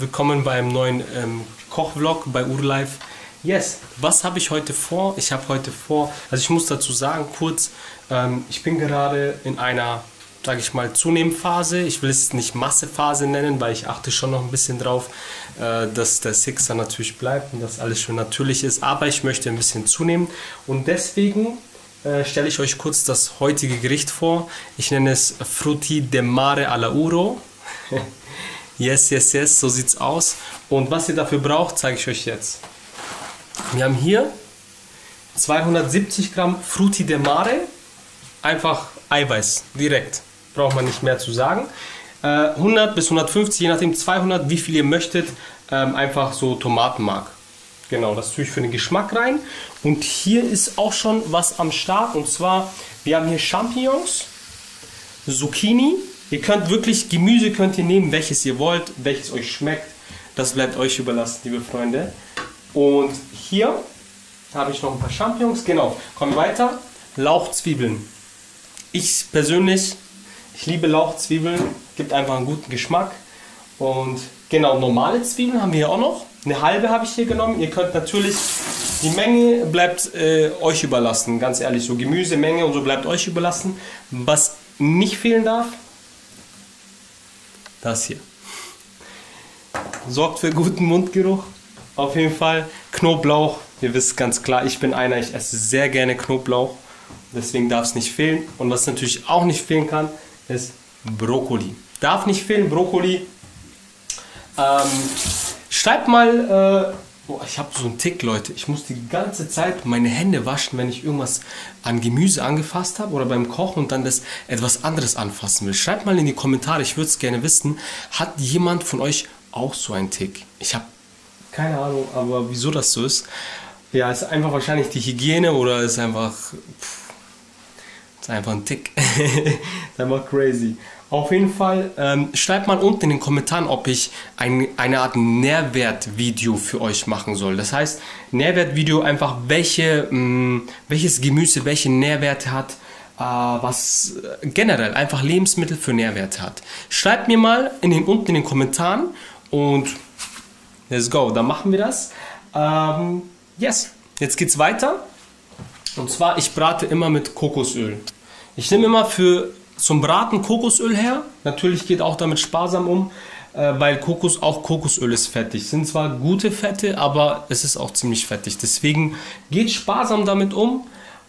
Willkommen beim neuen ähm, Kochvlog bei Urlife. Yes, was habe ich heute vor? Ich habe heute vor, also ich muss dazu sagen, kurz, ähm, ich bin gerade in einer, sage ich mal, Zunehmphase. Ich will es nicht Massephase nennen, weil ich achte schon noch ein bisschen drauf, äh, dass der Sixer natürlich bleibt und dass alles schön natürlich ist. Aber ich möchte ein bisschen zunehmen und deswegen äh, stelle ich euch kurz das heutige Gericht vor. Ich nenne es Frutti de Mare alla Uro. Yes, yes, yes, so sieht's aus. Und was ihr dafür braucht, zeige ich euch jetzt. Wir haben hier 270 Gramm Frutti de Mare, einfach Eiweiß, direkt. Braucht man nicht mehr zu sagen. 100 äh, bis 150, je nachdem 200, wie viel ihr möchtet, ähm, einfach so Tomatenmark. Genau, das tue ich für den Geschmack rein. Und hier ist auch schon was am Start. Und zwar, wir haben hier Champignons, Zucchini, Ihr könnt wirklich Gemüse könnt ihr nehmen, welches ihr wollt, welches euch schmeckt. Das bleibt euch überlassen, liebe Freunde. Und hier habe ich noch ein paar Champignons. Genau, kommen weiter. Lauchzwiebeln. Ich persönlich, ich liebe Lauchzwiebeln. Gibt einfach einen guten Geschmack. Und genau, normale Zwiebeln haben wir hier auch noch. Eine halbe habe ich hier genommen. Ihr könnt natürlich, die Menge bleibt äh, euch überlassen. Ganz ehrlich, so Gemüsemenge und so bleibt euch überlassen. Was nicht fehlen darf, das hier. Sorgt für guten Mundgeruch. Auf jeden Fall Knoblauch. Ihr wisst ganz klar, ich bin einer, ich esse sehr gerne Knoblauch. Deswegen darf es nicht fehlen. Und was natürlich auch nicht fehlen kann, ist Brokkoli. Darf nicht fehlen, Brokkoli. Ähm, schreibt mal, Boah, ich habe so einen Tick, Leute. Ich muss die ganze Zeit meine Hände waschen, wenn ich irgendwas an Gemüse angefasst habe oder beim Kochen und dann das etwas anderes anfassen will. Schreibt mal in die Kommentare, ich würde es gerne wissen. Hat jemand von euch auch so einen Tick? Ich habe keine Ahnung, aber wieso das so ist. Ja, ist einfach wahrscheinlich die Hygiene oder ist einfach. Pff, ist einfach ein Tick. ist einfach crazy. Auf jeden Fall ähm, schreibt mal unten in den Kommentaren, ob ich ein, eine Art Nährwertvideo für euch machen soll. Das heißt, Nährwertvideo einfach, welche, mh, mm, welches Gemüse welche Nährwerte hat, äh, was generell einfach Lebensmittel für Nährwerte hat. Schreibt mir mal in den, unten in den Kommentaren und let's go, dann machen wir das. Ähm, yes, jetzt geht's weiter. Und zwar, ich brate immer mit Kokosöl. Ich nehme immer für zum Braten Kokosöl her. Natürlich geht auch damit sparsam um, äh, weil Kokos, auch Kokosöl ist fettig. Sind zwar gute Fette, aber es ist auch ziemlich fettig. Deswegen geht sparsam damit um.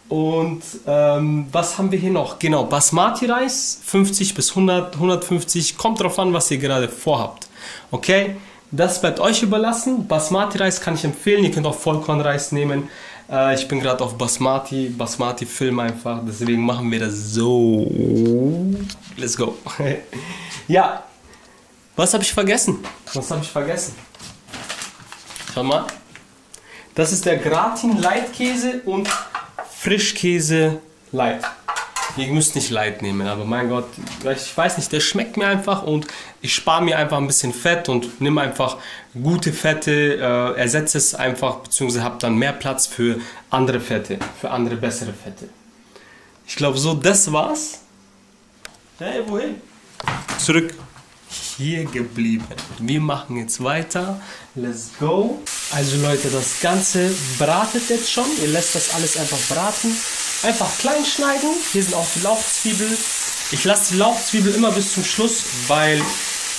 Und ähm, was haben wir hier noch? Genau, Basmati-Reis, 50 bis 100, 150, kommt drauf an, was ihr gerade vorhabt. Okay, das bleibt euch überlassen. Basmati-Reis kann ich empfehlen, ihr könnt auch Vollkornreis nehmen. Äh, ich bin gerade auf Basmati, Basmati-Film einfach, deswegen machen wir das so. Let's go. ja, was habe ich vergessen? Was habe ich vergessen? Schau mal. Das ist der Gratin Leitkäse und Frischkäse Light. Ihr müsst nicht Light nehmen, aber mein Gott, ich weiß nicht, der schmeckt mir einfach und ich spare mir einfach ein bisschen Fett und nehme einfach gute Fette, äh, ersetze es einfach, beziehungsweise habe dann mehr Platz für andere Fette, für andere bessere Fette. Ich glaube, so, das war's. Hey, wohin? Zurück hier geblieben. Wir machen jetzt weiter. Let's go. Also Leute, das Ganze bratet jetzt schon. Ihr lässt das alles einfach braten. Einfach klein schneiden. Hier sind auch die Lauchzwiebeln. Ich lasse die Lauchzwiebel immer bis zum Schluss, weil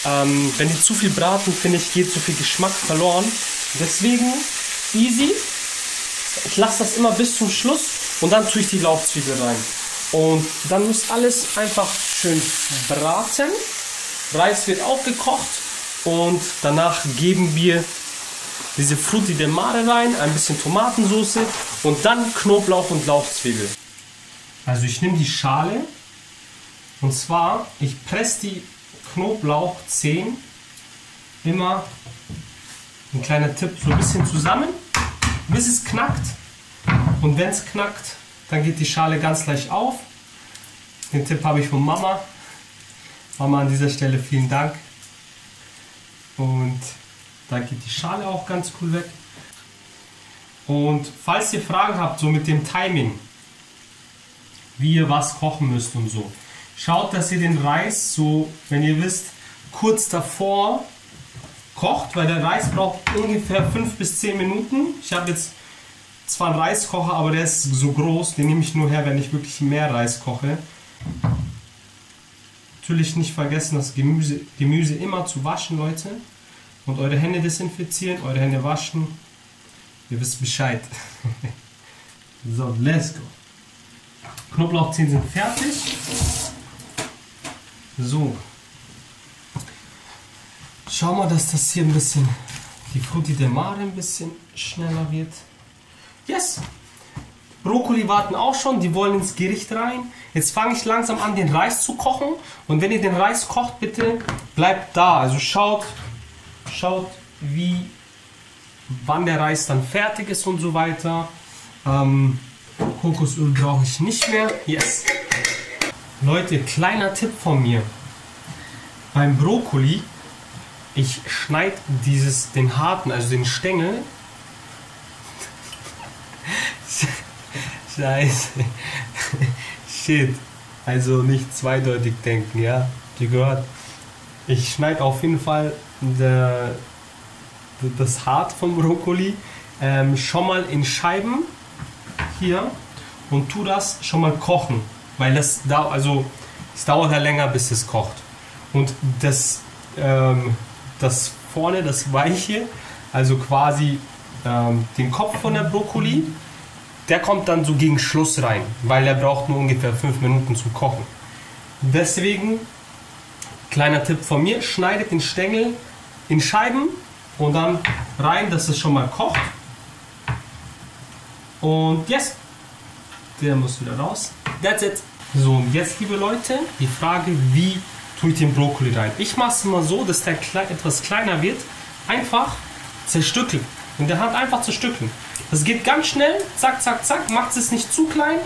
ähm, wenn die zu viel braten, finde ich, geht zu viel Geschmack verloren. Deswegen easy. Ich lasse das immer bis zum Schluss und dann tue ich die Lauchzwiebel rein. Und dann muss alles einfach schön braten. Reis wird aufgekocht und danach geben wir diese Frutti de Mare rein, ein bisschen Tomatensauce und dann Knoblauch und Lauchzwiebel. Also ich nehme die Schale und zwar, ich presse die Knoblauchzehen immer, ein kleiner Tipp, so ein bisschen zusammen, bis es knackt. Und wenn es knackt, dann geht die Schale ganz leicht auf. Den Tipp habe ich von Mama. Mama an dieser Stelle vielen Dank. Und da geht die Schale auch ganz cool weg. Und falls ihr Fragen habt, so mit dem Timing, wie ihr was kochen müsst und so, schaut, dass ihr den Reis so, wenn ihr wisst, kurz davor kocht, weil der Reis braucht ungefähr 5 bis 10 Minuten. Ich habe jetzt zwar einen Reiskocher, aber der ist so groß, den nehme ich nur her, wenn ich wirklich mehr Reis koche. Natürlich nicht vergessen, das Gemüse, Gemüse immer zu waschen, Leute. Und eure Hände desinfizieren, eure Hände waschen. Ihr wisst Bescheid. so, let's go. Knoblauchzehen sind fertig. So. Schau mal, dass das hier ein bisschen, die Frutti de Mare ein bisschen schneller wird. Yes! Brokkoli warten auch schon, die wollen ins Gericht rein. Jetzt fange ich langsam an, den Reis zu kochen. Und wenn ihr den Reis kocht, bitte bleibt da. Also schaut, schaut, wie, wann der Reis dann fertig ist und so weiter. Ähm, Kokosöl brauche ich nicht mehr. Yes. Leute, kleiner Tipp von mir. Beim Brokkoli, ich schneide dieses, den harten, also den Stängel. Scheiße. Shit. Also nicht zweideutig denken, ja? Die gehört. Ich schneide auf jeden Fall der, das Hart vom Brokkoli ähm, schon mal in Scheiben hier und tu das schon mal kochen, weil das da also es dauert ja länger, bis es kocht. Und das ähm, das vorne, das weiche, also quasi ähm, den Kopf von der Brokkoli, der kommt dann so gegen Schluss rein, weil er braucht nur ungefähr 5 Minuten zum Kochen. Deswegen, kleiner Tipp von mir, schneidet den Stängel in Scheiben und dann rein, dass es schon mal kocht. Und yes, der muss wieder raus. That's it. So, jetzt liebe Leute, die Frage, wie tue ich den Brokkoli rein? Ich mache es immer so, dass der etwas kleiner wird. Einfach zerstückeln. In der Hand einfach zerstückeln. Das geht ganz schnell. Zack, zack, zack. Macht es nicht zu klein.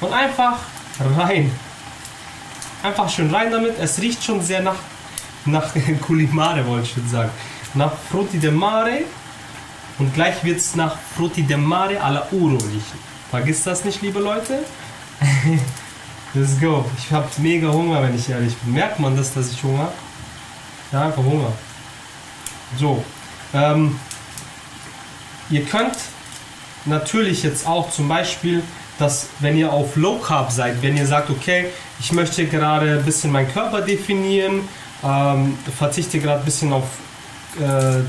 Und einfach rein. Einfach schön rein damit. Es riecht schon sehr nach, nach Culimare, wollte ich schon sagen. Nach Frutti de Mare. Und gleich wird es nach Frutti de Mare alla Uro riechen. Vergiss das nicht, liebe Leute. Let's go. Ich habe mega Hunger, wenn ich ehrlich bin. Merkt man das, dass ich Hunger habe? Ja, einfach Hunger. So. Ähm, ihr könnt natürlich jetzt auch zum Beispiel, dass wenn ihr auf Low Carb seid, wenn ihr sagt, okay, ich möchte gerade ein bisschen meinen Körper definieren, ähm, verzichte gerade ein bisschen auf äh,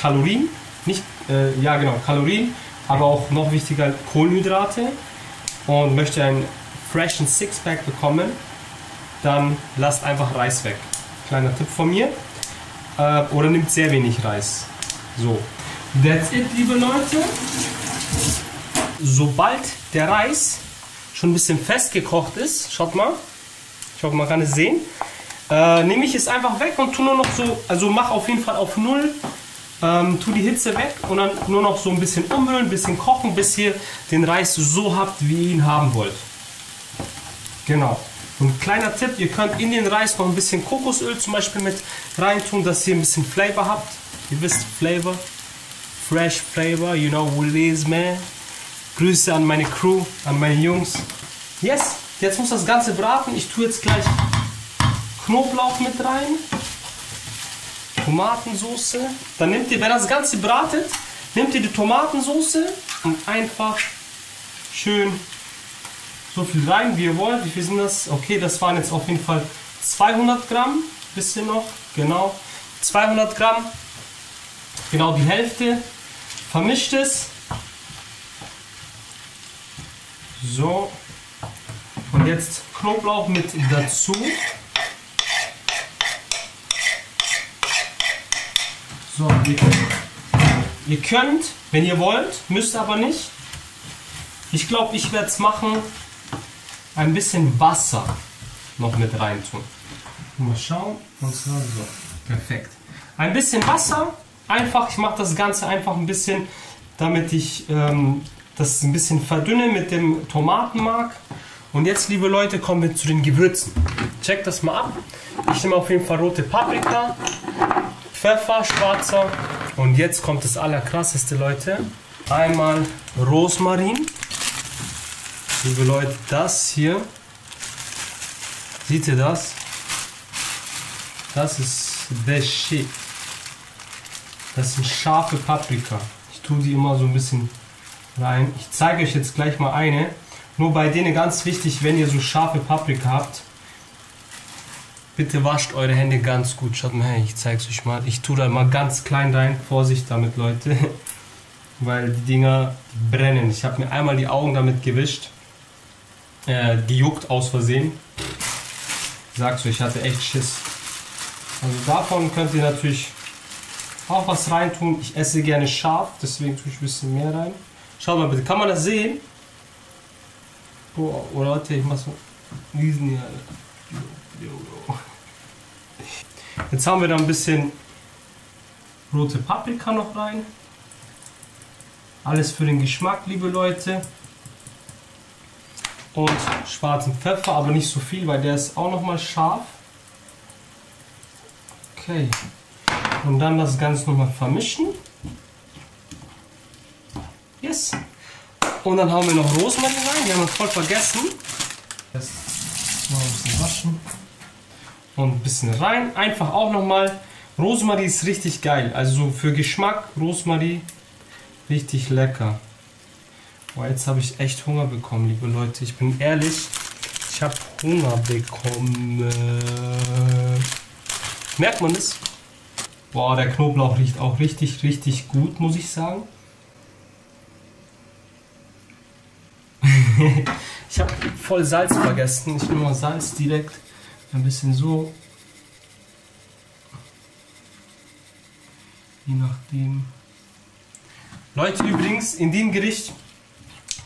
Kalorien, nicht, äh, ja genau, Kalorien, aber auch noch wichtiger Kohlenhydrate und möchte einen freshen Sixpack bekommen, dann lasst einfach Reis weg. Kleiner Tipp von mir. Äh, oder nimmt sehr wenig Reis. So, that's it, liebe Leute sobald der Reis schon ein bisschen festgekocht ist, schaut mal, ich hoffe, man kann es sehen, äh, nehme ich es einfach weg und tue nur noch so, also mach auf jeden Fall auf Null, ähm, tu die Hitze weg und dann nur noch so ein bisschen umrühren, ein bisschen kochen, bis ihr den Reis so habt, wie ihr ihn haben wollt. Genau. Und kleiner Tipp, ihr könnt in den Reis noch ein bisschen Kokosöl zum Beispiel mit reintun, dass ihr ein bisschen Flavor habt. Ihr wisst, Flavor, fresh Flavor, you know what it is, man. Grüße an meine Crew, an meine Jungs. Yes, jetzt muss das Ganze braten. Ich tue jetzt gleich Knoblauch mit rein. Tomatensoße. Dann nehmt ihr, wenn das Ganze bratet, nehmt ihr die Tomatensoße und einfach schön so viel rein, wie ihr wollt. Wie viel sind das? Okay, das waren jetzt auf jeden Fall 200 Gramm. Bisschen noch, genau. 200 Gramm. Genau die Hälfte. Vermischt es. So. Und jetzt Knoblauch mit dazu. So, ihr, könnt, wenn ihr wollt, müsst aber nicht. Ich glaube, ich werde es machen, ein bisschen Wasser noch mit rein tun. Mal schauen. Und zwar so. Perfekt. Ein bisschen Wasser. Einfach, ich mache das Ganze einfach ein bisschen, damit ich ähm, das ein bisschen verdünne mit dem Tomatenmark. Und jetzt, liebe Leute, kommen wir zu den Gewürzen. Checkt das mal ab. Ich nehme auf jeden Fall rote Paprika, Pfeffer, schwarzer. Und jetzt kommt das Allerkrasseste, Leute. Einmal Rosmarin. Liebe Leute, das hier. Seht ihr das? Das ist the shit. Das sind scharfe Paprika. Ich tue die immer so ein bisschen rein. Ich zeige euch jetzt gleich mal eine. Nur bei denen ganz wichtig, wenn ihr so scharfe Paprika habt, bitte wascht eure Hände ganz gut. Schaut mal her, ich zeige es euch mal. Ich tue da mal ganz klein rein. Vorsicht damit, Leute. Weil die Dinger brennen. Ich habe mir einmal die Augen damit gewischt. Äh, gejuckt aus Versehen. Ich sag's euch, ich hatte echt Schiss. Also davon könnt ihr natürlich auch was reintun. Ich esse gerne scharf, deswegen tue ich ein bisschen mehr rein. Schaut mal bitte, kann man das sehen? Boah, oder warte, ich mach so diesen hier. Jetzt haben wir da ein bisschen rote Paprika noch rein. Alles für den Geschmack, liebe Leute. Und schwarzen Pfeffer, aber nicht so viel, weil der ist auch noch mal scharf. Okay. Und dann das Ganze nochmal vermischen. Yes. Und dann haben wir noch Rosmarin rein. Die haben wir voll vergessen. Das mal ein bisschen waschen. Und ein bisschen rein. Einfach auch nochmal. Rosmarin ist richtig geil. Also für Geschmack, Rosmarin, richtig lecker. Boah, jetzt habe ich echt Hunger bekommen, liebe Leute. Ich bin ehrlich, ich habe Hunger bekommen. Merkt man das? Boah, der Knoblauch riecht auch richtig, richtig gut, muss ich sagen. ich habe voll Salz vergessen. Ich nehme mal Salz direkt ein bisschen so. Je nachdem. Leute, übrigens, in dem Gericht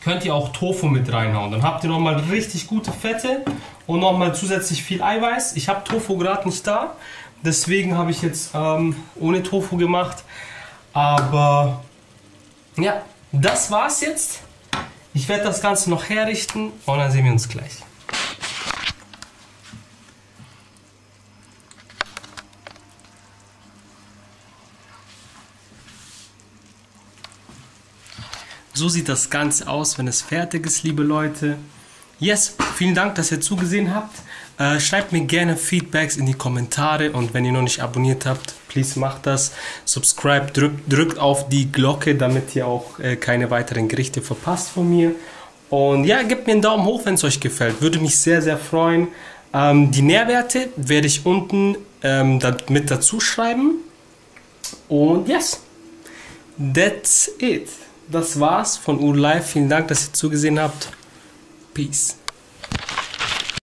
könnt ihr auch Tofu mit reinhauen. Dann habt ihr nochmal richtig gute Fette und nochmal zusätzlich viel Eiweiß. Ich habe Tofu gerade nicht da, deswegen habe ich jetzt ähm, ohne Tofu gemacht. Aber ja, das war's jetzt. Ich werde das Ganze noch herrichten und dann sehen wir uns gleich. So sieht das Ganze aus, wenn es fertig ist, liebe Leute. Yes, vielen Dank, dass ihr zugesehen habt. Äh, schreibt mir gerne Feedbacks in die Kommentare und wenn ihr noch nicht abonniert habt, please macht das. Subscribe, drückt, drückt auf die Glocke, damit ihr auch äh, keine weiteren Gerichte verpasst von mir. Und ja, gebt mir einen Daumen hoch, wenn es euch gefällt. Würde mich sehr, sehr freuen. Ähm, die Nährwerte werde ich unten ähm, mit dazu schreiben. Und yes, that's it das war's von URLive. Vielen Dank, dass ihr zugesehen habt. Peace.